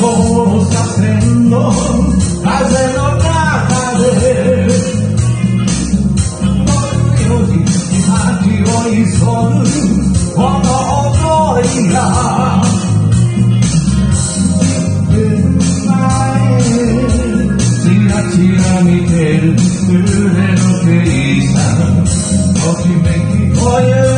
como sapendo hazlo cadere Io ti immagino i sogni quando gloria Tiramite, tu ero felice, oggi me ti voglio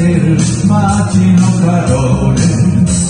ser Martino Carole